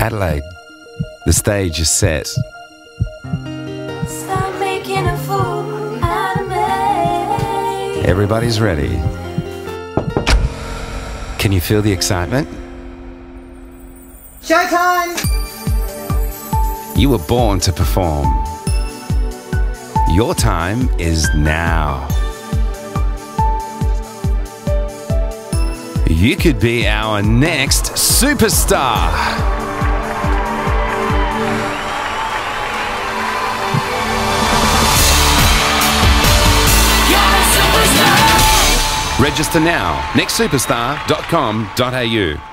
Adelaide, the stage is set. Stop making a fool out of me. Everybody's ready. Can you feel the excitement? Showtime! You were born to perform. Your time is now. You could be our next superstar. Register now. nextsuperstar.com.au.